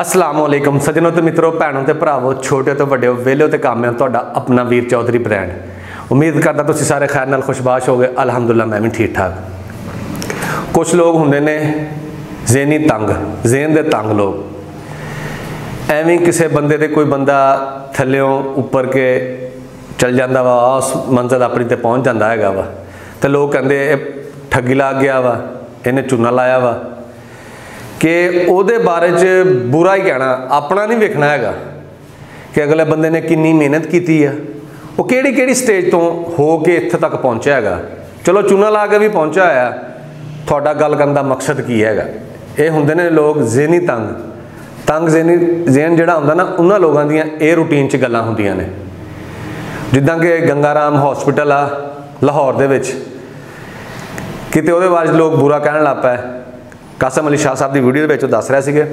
ਅਸਲਾਮ ਵਾਲੇਕਮ ਸੱਜਣੋ ਤੇ ਮਿੱਤਰੋ, ਭੈਣੋ ਤੇ ਭਰਾਵੋ, ਛੋਟੇ ਤੋਂ ਵੱਡੇ ਵੇਲੇ ਤੇ ਕੰਮ ਹੈ ਤੁਹਾਡਾ ਆਪਣਾ ਵੀਰ ਚੌਧਰੀ ਬ੍ਰਾਂਡ ਉਮੀਦ ਕਰਦਾ ਤੁਸੀਂ ਸਾਰੇ ਖੈਰ ਨਾਲ ਖੁਸ਼ਬਾਸ਼ ਹੋਗੇ ਅਲਹਮਦੁਲਿਲਾ, ਮੈਂ ਵੀ ਠੀਕ ਠਾਕ। ਕੁਝ ਲੋਕ ਹੁੰਦੇ ਨੇ, ਜ਼ੇਨੀ ਤੰਗ, ਜ਼ੇਨ ਦੇ ਤੰਗ ਲੋਕ। ਐਵੇਂ ਕਿਸੇ ਬੰਦੇ ਦੇ ਕੋਈ ਬੰਦਾ ਥੱਲਿਓਂ ਉੱਪਰ ਕੇ ਚੱਲ ਜਾਂਦਾ ਵਾ ਉਸ ਮੰਜ਼ਲ ਆਪਣੀ ਤੇ ਪਹੁੰਚ ਜਾਂਦਾ ਹੈਗਾ ਵਾ। ਤੇ ਲੋਕ ਕਹਿੰਦੇ, ਇਹ ਠੱਗੀ ਲੱਗ ਗਿਆ ਵਾ, ਇਹਨੇ ਚੂਨਾ ਲਾਇਆ ਵਾ। ਕਿ ਉਹਦੇ ਬਾਰੇ 'ਚ ਬੁਰਾ ਹੀ ਕਹਿਣਾ, ਆਪਣਾ ਨਹੀਂ ਵੇਖਣਾ ਹੈਗਾ ਕਿ ਅਗਲੇ ਬੰਦੇ ਨੇ ਕਿੰਨੀ ਮਿਹਨਤ ਕੀਤੀ ਆ। ਉਹ ਕਿਹੜੀ ਕਿਹੜੀ ਸਟੇਜ ਤੋਂ ਹੋ ਕੇ ਇੱਥੇ ਤੱਕ ਪਹੁੰਚਿਆ ਹੈਗਾ। ਚਲੋ ਚੂਨਾ ਲਾ ਕੇ ਵੀ ਪਹੁੰਚਿਆ ਆ ਤੁਹਾਡਾ ਗੱਲ ਕਰਨ ਦਾ ਮਕਸਦ ਕੀ ਹੈਗਾ? ਇਹ ਹੁੰਦੇ ਨੇ ਲੋਕ ਜ਼ੇਨੀ ਤੰਗ। ਤੰਗ ਜ਼ੇਨੀ ਜ਼ੇਨ ਜਿਹੜਾ ਹੁੰਦਾ ਨਾ, ਉਹਨਾਂ ਲੋਕਾਂ ਦੀਆਂ ਇਹ ਰੂਟੀਨ 'ਚ ਗੱਲਾਂ ਹੁੰਦੀਆਂ ਨੇ। ਜਿੱਦਾਂ ਕਿ ਗੰਗਾਰਾਮ ਹਸਪੀਟਲ ਆ, ਲਾਹੌਰ ਦੇ ਵਿੱਚ। ਕਿਤੇ ਉਹਦੇ ਬਾਰੇ ਲੋਕ ਬੁਰਾ ਕਹਿਣ ਲੱਗ ਪਏ। ਕਾਸਮ ਅਲੀ ਸ਼ਾਹ ਸਾਹਿਬ ਦੀ ਵੀਡੀਓ ਦੇ ਵਿੱਚ ਉਹ ਦੱਸ ਰਿਹਾ ਸੀਗੇ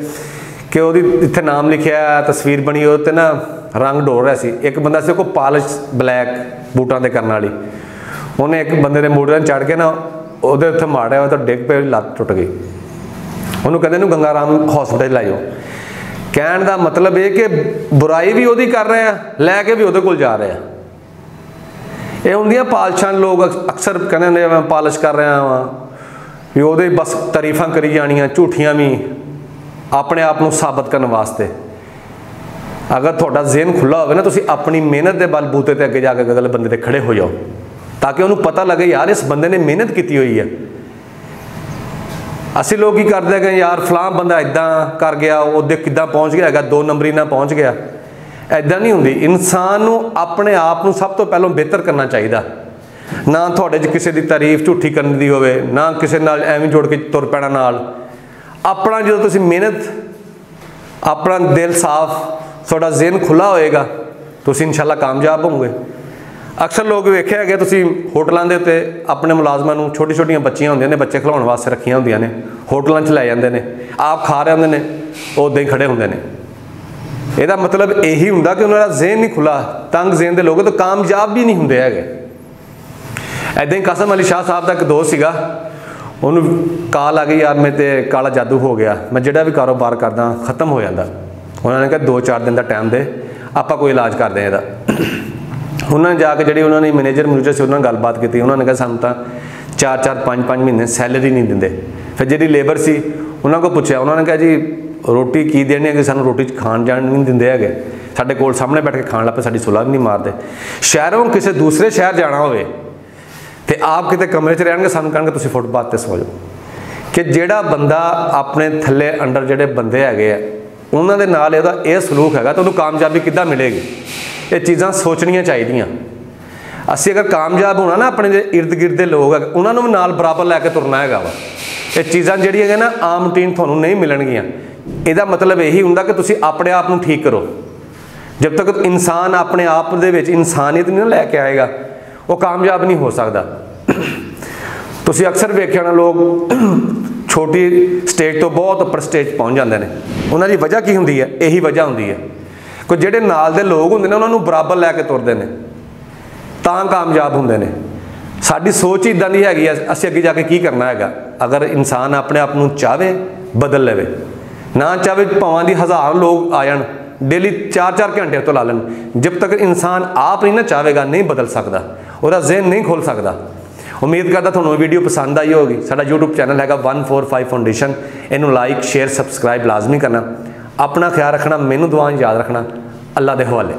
ਕਿ ਉਹਦੀ ਇੱਥੇ ਨਾਮ ਲਿਖਿਆ ਤਸਵੀਰ ਬਣੀ ਉਹ ਤੇ ਨਾ ਰੰਗ ਡੋਲ ਰਿਹਾ ਸੀ। ਇੱਕ ਬੰਦਾ ਸੀ ਕੋ ਪਾਲਿਸ਼ ਬਲੈਕ ਬੂਟਾਂ ਦੇ ਕਰਨ ਵਾਲੀ। ਉਹਨੇ ਇੱਕ ਬੰਦੇ ਦੇ ਮੋਢੇ ਤੇ ਚੜ ਕੇ ਨਾ ਉਹਦੇ ਉੱਤੇ ਮਾਰਿਆ ਉਹ ਤਾਂ ਡਿੱਗ ਪਈ ਲੱਤ ਟੁੱਟ ਗਈ। ਉਹਨੂੰ ਕਹਿੰਦੇ ਨੂੰ ਗੰਗਾਰਾਮ ਹਸਪੀਟਲ ਲਾਇਓ। ਕਹਿਣ ਦਾ ਮਤਲਬ ਇਹ ਕਿ ਬੁਰਾਈ ਵੀ ਉਹਦੀ ਕਰ ਰਹੇ ਆ, ਲੈ ਕੇ ਵੀ ਉਹਦੇ ਕੋਲ ਜਾ ਰਹੇ ਆ। ਇਹ ਹੁੰਦੀਆਂ ਪਾਲਸ਼ਾਂ ਲੋਕ ਅਕਸਰ ਕਹਿੰਦੇ ਨੇ ਮੈਂ ਪਾਲਿਸ਼ ਕਰ ਰਿਹਾ ਵਾਂ। ਵੀ ਉਹਦੇ ਬਸ ਤਾਰੀਫਾਂ ਕਰੀ ਜਾਣੀਆਂ, ਝੂਠੀਆਂ ਵੀ ਆਪਣੇ ਆਪ ਨੂੰ ਸਾਬਤ ਕਰਨ ਵਾਸਤੇ। ਅਗਰ ਤੁਹਾਡਾ ਜ਼ਿਹਨ ਖੁੱਲਾ ਹੋਵੇ ਨਾ, ਤੁਸੀਂ ਆਪਣੀ ਮਿਹਨਤ ਦੇ ਬਲਬੂਤੇ ਤੇ ਅੱਗੇ ਜਾ ਕੇ ਅਗਲੇ ਬੰਦੇ ਤੇ ਖੜੇ ਹੋ ਜਾਓ, ਤਾਂ ਕਿ ਉਹਨੂੰ ਪਤਾ ਲੱਗੇ, ਯਾਰ, ਇਸ ਬੰਦੇ ਨੇ ਮਿਹਨਤ ਕੀਤੀ ਹੋਈ ਹੈ। ਅਸੀਂ ਲੋਕ ਕੀ ਕਰਦੇ ਹੈਗੇ, ਯਾਰ, ਫਲਾਂ ਬੰਦਾ ਇਦਾਂ ਕਰ ਗਿਆ ਉਹਦੇ ਕਿੱਦਾਂ ਪਹੁੰਚ ਗਿਆ ਹੈਗਾ, ਦੋ ਨੰਬਰੀ ਨਾਲ ਪਹੁੰਚ ਗਿਆ। ਐਦਾਂ ਨਹੀਂ ਹੁੰਦੀ। ਇਨਸਾਨ ਨੂੰ ਆਪਣੇ ਆਪ ਨੂੰ ਸਭ ਤੋਂ ਪਹਿਲਾਂ ਬਿਹਤਰ ਕਰਨਾ ਚਾਹੀਦਾ। ਨਾ ਤੁਹਾਡੇ 'ਚ ਕਿਸੇ ਦੀ ਤਾਰੀਫ ਝੂਠੀ ਕਰਨ ਦੀ ਹੋਵੇ, ਨਾ ਕਿਸੇ ਨਾਲ ਐਵੇਂ ਜੋੜ ਕੇ ਤੁਰ ਪੈਣਾ ਨਾਲ। ਆਪਣਾ ਜਦੋਂ ਤੁਸੀਂ ਮਿਹਨਤ, ਆਪਣਾ ਦਿਲ ਸਾਫ਼, ਤੁਹਾਡਾ ਜ਼ਿਹਨ ਖੁੱਲਾ ਹੋਏਗਾ, ਤੁਸੀਂ ਇਨਸ਼ਾਅੱਲਾ ਕਾਮਯਾਬ ਹੋਵੋਗੇ। ਅਕਸਰ ਲੋਕ ਵੇਖਿਆ ਹੈਗੇ, ਤੁਸੀਂ ਹੋਟਲਾਂ ਦੇ ਉੱਤੇ ਆਪਣੇ ਮੁਲਾਜ਼ਮਾਂ ਨੂੰ ਛੋਟੀ ਛੋਟੀਆਂ ਬੱਚੀਆਂ ਹੁੰਦੀਆਂ ਨੇ, ਬੱਚੇ ਖਿਲਾਉਣ ਵਾਸਤੇ ਰੱਖੀਆਂ ਹੁੰਦੀਆਂ ਨੇ, ਹੋਟਲਾਂ 'ਚ ਲੈ ਜਾਂਦੇ ਨੇ, ਆਪ ਖਾ ਰਹੇ ਹੁੰਦੇ ਨੇ, ਉਹ ਉਦਾਂ ਹੀ ਖੜੇ ਹੁੰਦੇ ਨੇ। ਇਹਦਾ ਮਤਲਬ ਇਹੀ ਹੁੰਦਾ ਕਿ ਉਹਨਾਂ ਦਾ ਜ਼ਿਹਨ ਨਹੀਂ ਖੁੱਲਾ ਤੰਗ ਜ਼ਿਹਨ ਦੇ ਲੋਕ ਤਾਂ ਕਾਮਯਾਬ ਵੀ ਨਹੀਂ ਹੁੰਦੇ ਹੈਗੇ। ਐਦਾਂ ਹੀ ਕਸਮ ਅਲੀ ਸ਼ਾਹ ਸਾਹਿਬ ਦਾ ਇੱਕ ਦੋਸਤ ਸੀਗਾ। ਉਹਨੂੰ ਕਾਲ ਆ ਗਈ, ਯਾਰ ਮੇਰੇ ਤੇ ਕਾਲਾ ਜਾਦੂ ਹੋ ਗਿਆ। ਮੈਂ ਜਿਹੜਾ ਵੀ ਕਾਰੋਬਾਰ ਕਰਦਾ, ਖਤਮ ਹੋ ਜਾਂਦਾ। ਉਹਨਾਂ ਨੇ ਕਿਹਾ 2-4 ਦਿਨ ਦਾ ਟਾਈਮ ਦੇ, ਆਪਾਂ ਕੋਈ ਇਲਾਜ ਕਰਦੇ ਆ ਇਹਦਾ। ਉਹਨਾਂ ਨੇ ਜਾ ਕੇ ਜਿਹੜੀ ਉਹਨਾਂ ਨੇ ਮੈਨੇਜਰ ਮੈਨੇਜਰ ਸੀ, ਉਹਨਾਂ ਨਾਲ ਗੱਲਬਾਤ ਕੀਤੀ। ਉਹਨਾਂ ਨੇ ਕਿਹਾ, ਸਾਨੂੰ ਤਾਂ 4-4 5-5 ਮਹੀਨੇ ਸੈਲਰੀ ਨਹੀਂ ਦਿੰਦੇ। ਫਿਰ ਜਿਹੜੀ ਲੇਬਰ ਸੀ, ਉਹਨਾਂ ਕੋਲ ਪੁੱਛਿਆ। ਉਹਨਾਂ ਨੇ ਕਿਹਾ, ਜੀ, ਰੋਟੀ ਕੀ ਦੇਣੀ ਹੈ ਕਿ ਸਾਨੂੰ ਰੋਟੀ ਚ ਖਾਣ ਜਾਣ ਨਹੀਂ ਦਿੰਦੇ ਹੈਗੇ। ਸਾਡੇ ਕੋਲ ਸਾਹਮਣੇ ਬੈਠ ਕੇ ਖਾਣ ਲੱਪੇ ਸਾਡੀ ਸੁਲਾ ਵੀ ਨਹੀਂ ਮਾਰਦੇ। ਸ਼ਹਿਰੋਂ ਕਿਸੇ ਦੂਸਰੇ ਸ਼ਹਿਰ ਜਾਣਾ ਹੋਵੇ ਤੇ ਆਪ ਕਿਤੇ ਕਮਰੇ 'ਚ ਰਹਿਣਗੇ, ਸਾਨੂੰ ਕਹਿਣਗੇ, ਤੁਸੀਂ ਫੁੱਟਪਾਥ ਤੇ ਸੌ ਜਾਓ। ਕਿ ਜਿਹੜਾ ਬੰਦਾ ਆਪਣੇ ਥੱਲੇ ਅੰਡਰ ਜਿਹੜੇ ਬੰਦੇ ਹੈਗੇ ਆ, ਉਹਨਾਂ ਦੇ ਨਾਲ ਇਹਦਾ ਇਹ ਸਲੂਕ ਹੈਗਾ ਤਾਂ ਉਹਨੂੰ ਕਾਮਯਾਬੀ ਕਿੱਦਾਂ ਮਿਲੇਗੀ? ਇਹ ਚੀਜ਼ਾਂ ਸੋਚਣੀਆਂ ਚਾਹੀਦੀਆਂ। ਅਸੀਂ ਅਗਰ ਕਾਮਯਾਬ ਹੋਣਾ ਨਾ ਆਪਣੇ ਜਿਹੜੇ ਇਰਦ ਗਿਰਦ ਦੇ ਲੋਕ ਹੈਗੇ, ਉਹਨਾਂ ਨੂੰ ਵੀ ਨਾਲ ਬਰਾਬਰ ਲੈ ਕੇ ਤੁਰਨਾ ਹੈਗਾ ਵਾ। ਇਹ ਚੀਜ਼ਾਂ ਜਿਹੜੀਆਂ ਹੈਗੀਆਂ ਨਾ, ਆਮ ਟੀਨ ਤੁਹਾਨੂੰ ਨਹੀਂ ਮਿਲਣਗੀਆਂ। ਇਹਦਾ ਮਤਲਬ ਇਹੀ ਹੁੰਦਾ ਕਿ ਤੁਸੀਂ ਆਪਣੇ ਆਪ ਨੂੰ ਠੀਕ ਕਰੋ। ਜਦ ਤੱਕ ਇਨਸਾਨ ਆਪਣੇ ਆਪ ਦੇ ਵਿੱਚ ਇਨਸਾਨੀਅਤ ਨਹੀਂ ਲੈ ਕੇ ਆਏਗਾ ਉਹ ਕਾਮਯਾਬ ਨਹੀਂ ਹੋ ਸਕਦਾ। ਤੁਸੀਂ ਅਕਸਰ ਵੇਖਿਆ ਨਾ ਲੋਕ ਛੋਟੀ ਸਟੇਜ ਤੋਂ ਬਹੁਤ ਉੱਪਰ ਸਟੇਜ ਪਹੁੰਚ ਜਾਂਦੇ ਨੇ। ਉਹਨਾਂ ਦੀ ਵਜ੍ਹਾ ਕੀ ਹੁੰਦੀ ਹੈ? ਇਹੀ ਵਜ੍ਹਾ ਹੁੰਦੀ ਹੈ। ਕੋਈ ਜਿਹੜੇ ਨਾਲ ਦੇ ਲੋਕ ਹੁੰਦੇ ਨੇ, ਉਹਨਾਂ ਨੂੰ ਬਰਾਬਰ ਲੈ ਕੇ ਤੁਰਦੇ ਨੇ। ਤਾਂ ਕਾਮਯਾਬ ਹੁੰਦੇ ਨੇ। ਸਾਡੀ ਸੋਚ ਇਦਾਂ ਦੀ ਹੈਗੀ ਆ ਅਸੀਂ ਅੱਗੇ ਜਾ ਕੇ ਕੀ ਕਰਨਾ ਹੈਗਾ? ਅਗਰ ਇਨਸਾਨ ਆਪਣੇ ਆਪ ਨੂੰ ਚਾਵੇ ਬਦਲ ਲਵੇ। ਨਾ ਚਾਵੇ ਭਾਵਾਂ ਦੀ ਹਜ਼ਾਰ ਲੋਕ ਆ ਜਾਣ ਡੇਲੀ 4-4 ਘੰਟੇ ਤੋਂ ਲਾ ਲੈਣ। ਜਦ ਤੱਕ ਇਨਸਾਨ ਆਪ ਨਹੀਂ ਨਾ ਚਾਹੇਗਾ ਨਹੀਂ ਬਦਲ ਸਕਦਾ। ਉਹਦਾ ਜ਼ਿਹਨ ਨਹੀਂ ਖੁੱਲ ਸਕਦਾ। ਉਮੀਦ ਕਰਦਾ ਤੁਹਾਨੂੰ ਵੀਡੀਓ ਪਸੰਦ ਆਈ ਹੋਗੀ ਸਾਡਾ YouTube ਚੈਨਲ ਹੈਗਾ 145 ਫਾਊਂਡੇਸ਼ਨ ਇਹਨੂੰ ਲਾਈਕ ਸ਼ੇਅਰ ਸਬਸਕ੍ਰਾਈਬ ਲਾਜ਼ਮੀ ਕਰਨਾ। ਆਪਣਾ ਖਿਆਲ ਰੱਖਣਾ, ਮੈਨੂੰ ਦੁਆਵਾਂ ਯਾਦ ਰੱਖਣਾ। ਅੱਲਾ ਦੇ ਹਵਾਲੇ।